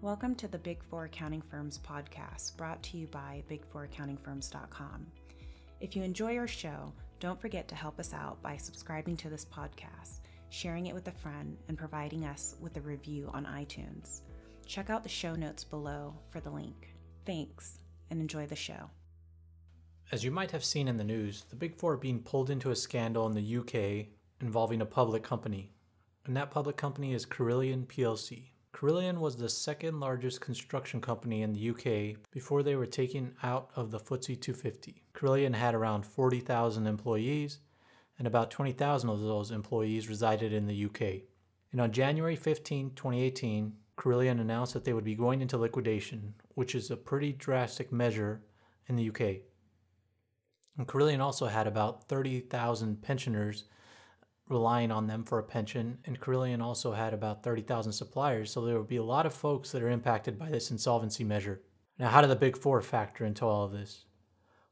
Welcome to the Big Four Accounting Firms podcast, brought to you by BigFourAccountingFirms.com. If you enjoy our show, don't forget to help us out by subscribing to this podcast, sharing it with a friend, and providing us with a review on iTunes. Check out the show notes below for the link. Thanks, and enjoy the show. As you might have seen in the news, the Big Four are being pulled into a scandal in the UK involving a public company. And that public company is Carillion plc. Carillion was the second largest construction company in the UK before they were taken out of the FTSE 250. Carillion had around 40,000 employees, and about 20,000 of those employees resided in the UK. And on January 15, 2018, Carillion announced that they would be going into liquidation, which is a pretty drastic measure in the UK. And Carillion also had about 30,000 pensioners relying on them for a pension, and Carillion also had about 30,000 suppliers, so there would be a lot of folks that are impacted by this insolvency measure. Now, how do the Big Four factor into all of this?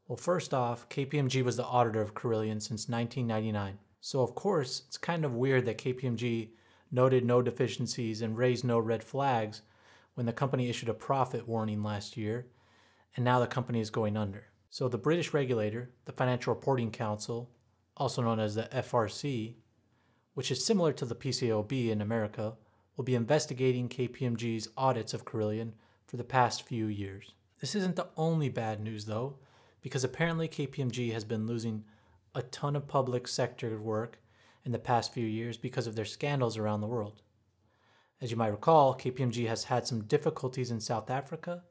Well, first off, KPMG was the auditor of Carillion since 1999. So, of course, it's kind of weird that KPMG noted no deficiencies and raised no red flags when the company issued a profit warning last year, and now the company is going under. So, the British regulator, the Financial Reporting Council, also known as the FRC, which is similar to the PCAOB in America, will be investigating KPMG's audits of Carillion for the past few years. This isn't the only bad news, though, because apparently KPMG has been losing a ton of public sector work in the past few years because of their scandals around the world. As you might recall, KPMG has had some difficulties in South Africa,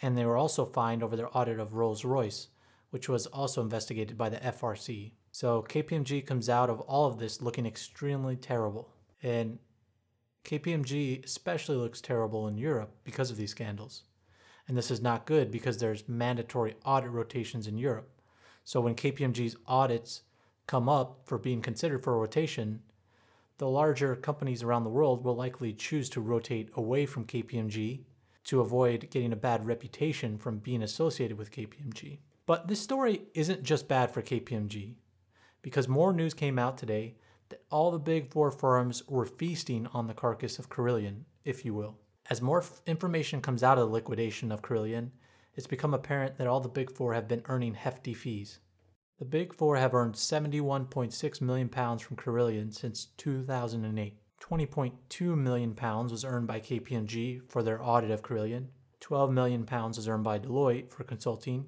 and they were also fined over their audit of Rolls Royce, which was also investigated by the FRC. So KPMG comes out of all of this looking extremely terrible. And KPMG especially looks terrible in Europe because of these scandals. And this is not good because there's mandatory audit rotations in Europe. So when KPMG's audits come up for being considered for a rotation, the larger companies around the world will likely choose to rotate away from KPMG to avoid getting a bad reputation from being associated with KPMG. But this story isn't just bad for KPMG because more news came out today that all the big four firms were feasting on the carcass of Carillion, if you will. As more information comes out of the liquidation of Carillion, it's become apparent that all the big four have been earning hefty fees. The big four have earned 71.6 million pounds from Carillion since 2008. 20.2 million pounds was earned by KPMG for their audit of Carillion. 12 million pounds was earned by Deloitte for consulting,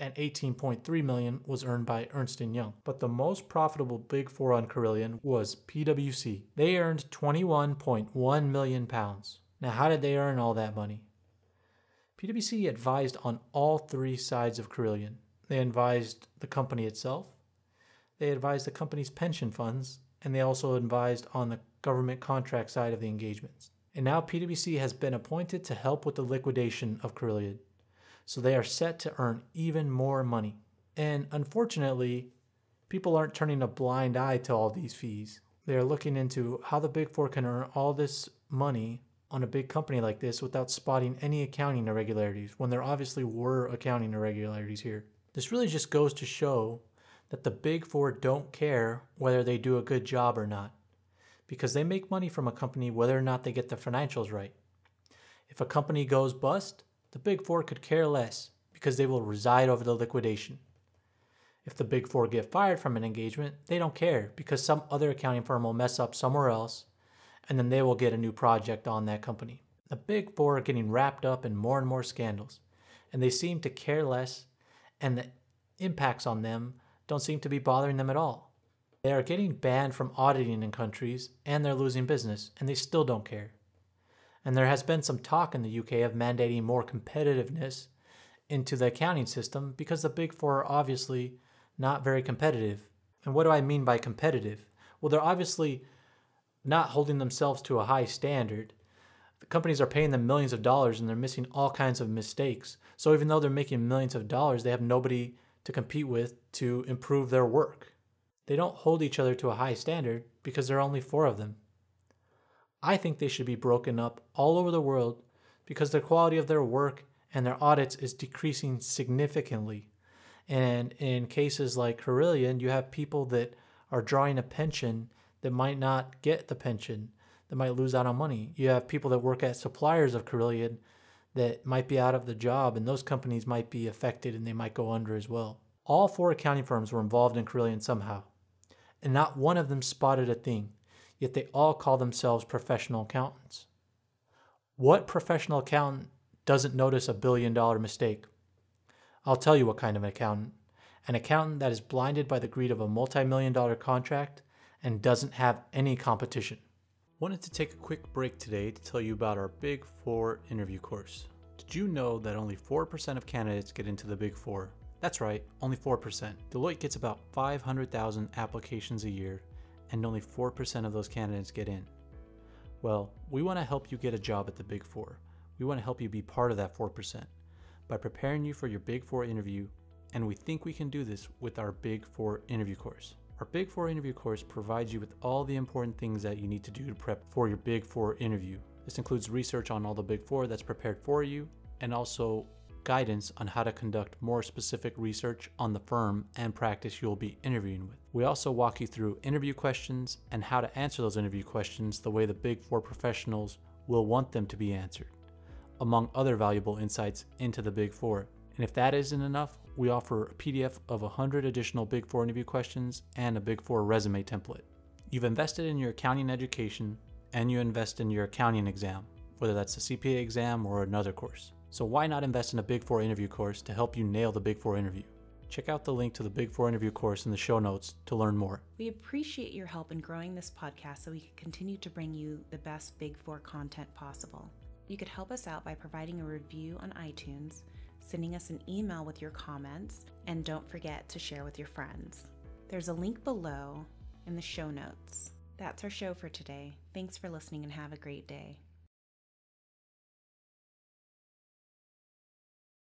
and 18.3 million was earned by Ernst & Young. But the most profitable Big 4 on Carillion was PwC. They earned 21.1 million pounds. Now, how did they earn all that money? PwC advised on all three sides of Carillion. They advised the company itself, they advised the company's pension funds, and they also advised on the government contract side of the engagements. And now PwC has been appointed to help with the liquidation of Carillion so they are set to earn even more money. And unfortunately, people aren't turning a blind eye to all these fees. They are looking into how the Big Four can earn all this money on a big company like this without spotting any accounting irregularities when there obviously were accounting irregularities here. This really just goes to show that the Big Four don't care whether they do a good job or not because they make money from a company whether or not they get the financials right. If a company goes bust, the Big Four could care less because they will reside over the liquidation. If the Big Four get fired from an engagement, they don't care because some other accounting firm will mess up somewhere else and then they will get a new project on that company. The Big Four are getting wrapped up in more and more scandals and they seem to care less and the impacts on them don't seem to be bothering them at all. They are getting banned from auditing in countries and they're losing business and they still don't care and there has been some talk in the UK of mandating more competitiveness into the accounting system because the Big Four are obviously not very competitive. And what do I mean by competitive? Well, they're obviously not holding themselves to a high standard. The companies are paying them millions of dollars and they're missing all kinds of mistakes. So even though they're making millions of dollars, they have nobody to compete with to improve their work. They don't hold each other to a high standard because there are only four of them. I think they should be broken up all over the world because the quality of their work and their audits is decreasing significantly. And in cases like Carillion, you have people that are drawing a pension that might not get the pension. that might lose out on money. You have people that work at suppliers of Carillion that might be out of the job, and those companies might be affected and they might go under as well. All four accounting firms were involved in Carillion somehow, and not one of them spotted a thing, yet they all call themselves professional accountants. What professional accountant doesn't notice a billion dollar mistake? I'll tell you what kind of an accountant. An accountant that is blinded by the greed of a multi million dollar contract and doesn't have any competition. Wanted to take a quick break today to tell you about our Big Four interview course. Did you know that only 4% of candidates get into the Big Four? That's right, only 4%. Deloitte gets about 500,000 applications a year, and only 4% of those candidates get in. Well, we want to help you get a job at the Big Four. We want to help you be part of that 4% by preparing you for your Big Four interview, and we think we can do this with our Big Four interview course. Our Big Four interview course provides you with all the important things that you need to do to prep for your Big Four interview. This includes research on all the Big Four that's prepared for you, and also guidance on how to conduct more specific research on the firm and practice you'll be interviewing with. We also walk you through interview questions and how to answer those interview questions the way the Big Four professionals will want them to be answered among other valuable insights into the Big Four. And if that isn't enough, we offer a PDF of 100 additional Big Four interview questions and a Big Four resume template. You've invested in your accounting education and you invest in your accounting exam, whether that's a CPA exam or another course. So why not invest in a Big Four interview course to help you nail the Big Four interview? Check out the link to the Big Four interview course in the show notes to learn more. We appreciate your help in growing this podcast so we can continue to bring you the best Big Four content possible. You could help us out by providing a review on iTunes, sending us an email with your comments, and don't forget to share with your friends. There's a link below in the show notes. That's our show for today. Thanks for listening and have a great day.